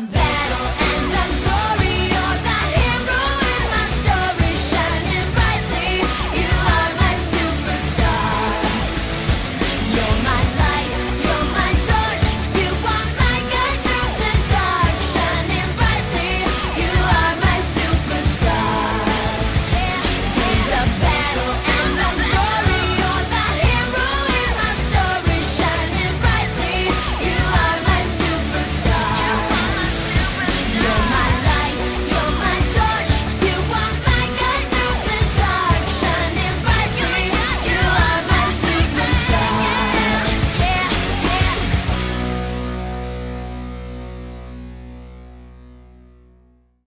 battle and the glory.